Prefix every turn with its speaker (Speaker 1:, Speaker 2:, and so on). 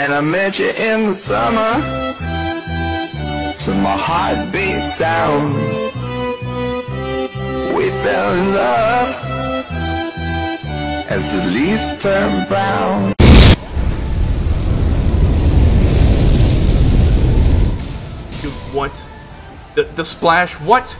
Speaker 1: And I met you in the summer To my heartbeat sound We fell in love As the leaves turn brown
Speaker 2: Dude, what? The, the splash, what?